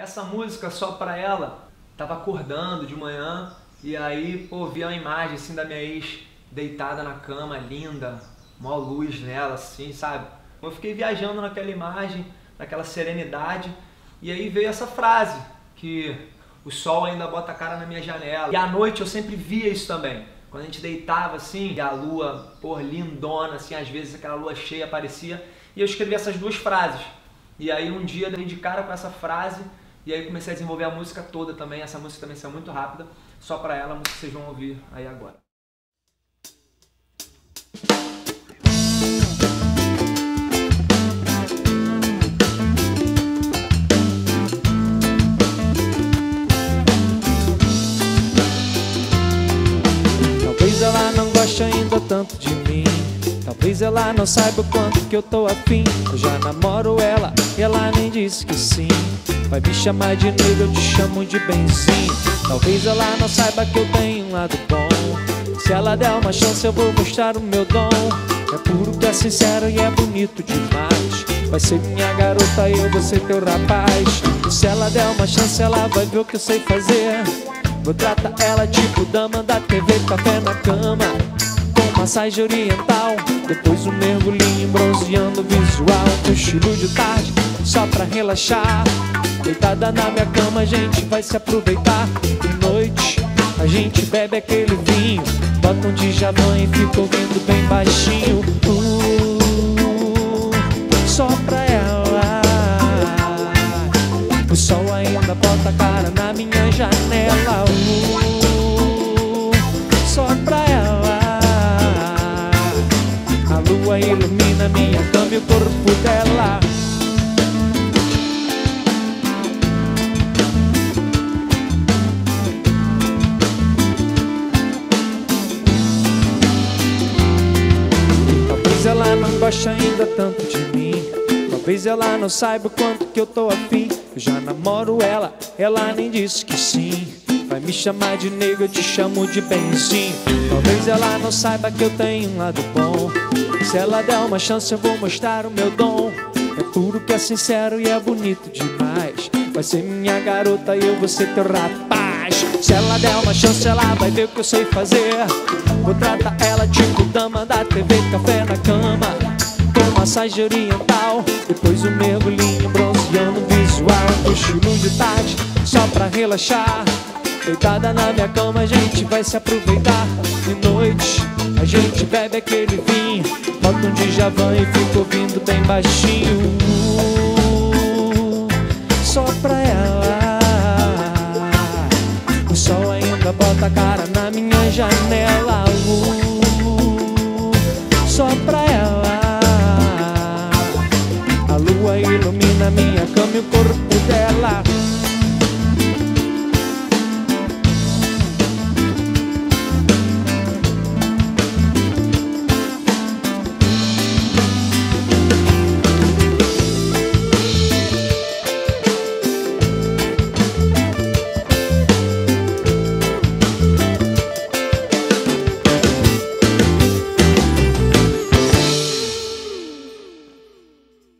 Essa música só pra ela, tava acordando de manhã e aí, pô, vi uma imagem assim da minha ex deitada na cama, linda, mó luz nela, assim, sabe? Eu fiquei viajando naquela imagem, naquela serenidade, e aí veio essa frase, que o sol ainda bota a cara na minha janela. E à noite eu sempre via isso também. Quando a gente deitava assim, e a lua, por lindona, assim, às vezes aquela lua cheia aparecia, e eu escrevi essas duas frases. E aí um dia dei de cara com essa frase, e aí comecei a desenvolver a música toda também. Essa música também saiu muito rápida, só pra ela, a música vocês vão ouvir aí agora. Talvez ela não goste ainda tanto de mim Talvez ela não saiba o quanto que eu tô afim. Eu já namoro ela e ela nem disse que sim. Vai me chamar de negro, eu te chamo de benzinho. Talvez ela não saiba que eu tenho um lado bom. Se ela der uma chance eu vou mostrar o meu dom. É puro que é sincero e é bonito demais. Vai ser minha garota e eu vou ser teu rapaz. E Se ela der uma chance ela vai ver o que eu sei fazer. Vou tratar ela tipo dama da TV, café na cama massagem oriental. Depois um mergulhinho bronzeando visual. Estilo de tarde, só pra relaxar. Deitada na minha cama a gente vai se aproveitar. De noite a gente bebe aquele vinho. Bota um Djavan e fica ouvindo bem baixinho. Uh, Só pra ela. O sol ainda bota a cara na minha ilumina minha cama e o corpo dela. Talvez ela não goste ainda tanto de mim. Talvez ela não saiba o quanto que eu tô afim. Eu já namoro ela, ela nem disse que sim. Vai me chamar de negro, eu te chamo de benzinho. Talvez ela não saiba que eu tenho um lado bom Se ela der uma chance eu vou mostrar o meu dom. É puro que é sincero e é bonito demais. Vai ser minha garota e eu vou ser teu rapaz. Se ela der uma chance ela vai ver o que eu sei fazer. Vou tratar ela tipo dama da TV, café na cama Com massagem oriental. Depois um mergulhinho bronzeando visual Do estilo de tarde, só pra relaxar. Deitada na minha cama a gente vai se aproveitar De noite a gente bebe aquele vinho Bota um Djavan e fica ouvindo bem baixinho. Só pra ela